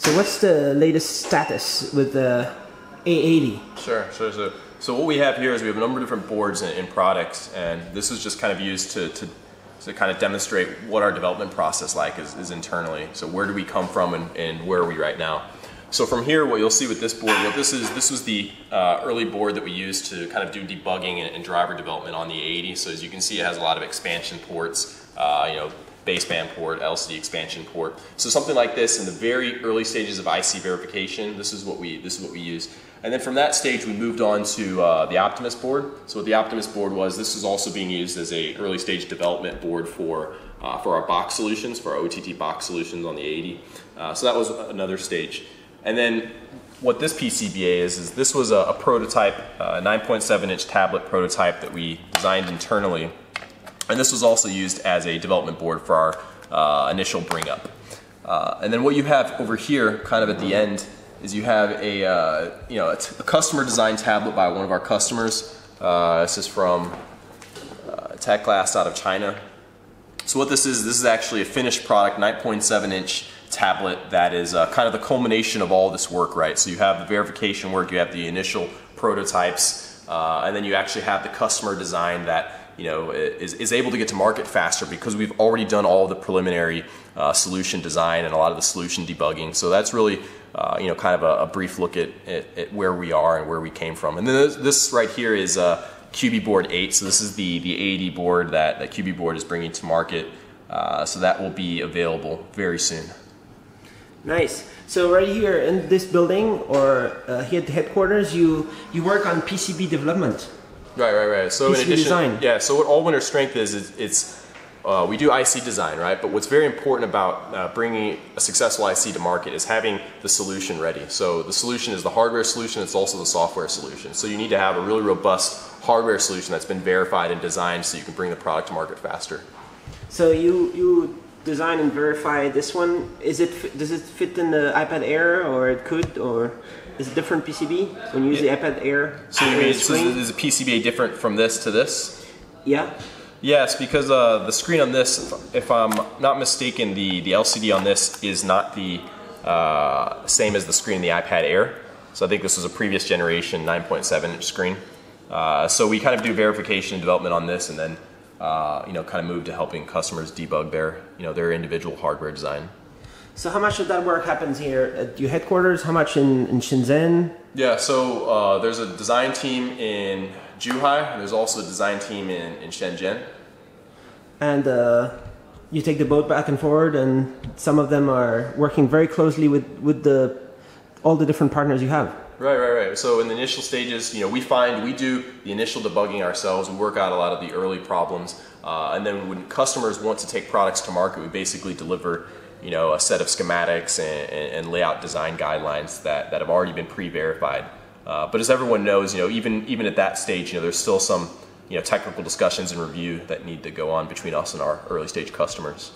So what's the latest status with the A80? Sure, sure, sure. So what we have here is we have a number of different boards and, and products, and this is just kind of used to, to, to, kind of demonstrate what our development process like is, is internally. So where do we come from and, and, where are we right now? So from here, what you'll see with this board, what this is this was the uh, early board that we used to kind of do debugging and, and, driver development on the 80. So as you can see, it has a lot of expansion ports, uh, you know, baseband port, LCD expansion port. So something like this in the very early stages of IC verification, this is what we this is what we use. And then from that stage, we moved on to uh, the OptimusBoard. So what the OptimusBoard was, this is also being used as a early stage development board for uh, for our box solutions, for our OTT box solutions on the 80. Uh, so that was another stage. And then what this PCBA is, is this was a, a prototype, a 9.7 inch tablet prototype that we designed internally and this was also used as a development board for our uh, initial bring up. Uh, and then what you have over here, kind of at the end, is you have a, uh, you know, a, customer designed tablet by one of our customers. Uh, this is from uh, TechGlass out of China. So what this is, this is actually a finished product, 9.7 inch tablet that is uh, kind of the culmination of all this work, right? So you have the verification work, you have the initial prototypes, uh, and then you actually have the customer design that you know, is, is able to get to market faster because we've already done all the preliminary uh, solution design and a lot of the solution debugging. So that's really, uh, you know, kind of a, a brief look at, at, at, where we are and where we came from. And then this, this right here is uh, CubieBoard 8. So this is the, the 80 board that, that CubieBoard is bringing to market. Uh, so that will be available very soon. Nice. So right here in this building or uh, here at the headquarters, you, you work on PCB development. Right, right, right. So PCB in addition, design. yeah. So what Allwinner Strength is, is it's uh, we do IC design, right? But what's very important about uh, bringing a successful IC to market is having the solution ready. So the solution is the hardware solution. It's also the software solution. So you need to have a really robust hardware solution that's been verified and designed so you can bring the product to market faster. So you you design and verify this one. Is it does it fit in the iPad Air or it could or? is a different PCB when you use yeah. the iPad Air. So you mean so is a PCBA different from this to this? Yeah. Yes, because uh, the screen on this, if I'm not mistaken, the, the LCD on this is not the uh, same as the screen in the iPad Air. So I think this was a previous generation 9.7 inch screen. Uh, so we kind of do verification and development on this and then uh, you know, kind of move to helping customers debug their, you know, their individual hardware design. So how much of that work happens here at your headquarters? How much in, in Shenzhen? Yeah, so uh, there's a design team in Zhuhai. There's also a design team in, in Shenzhen. And uh, you take the boat back and forward, and some of them are working very closely with, with the all the different partners you have. Right, right, right. So in the initial stages, you know, we find we do the initial debugging ourselves. We work out a lot of the early problems, uh, and then when customers want to take products to market, we basically deliver you know, a set of schematics and, and layout design guidelines that, that have already been pre-verified. Uh, but as everyone knows, you know, even, even at that stage, you know, there's still some, you know, technical discussions and review that need to go on between us and our early stage customers.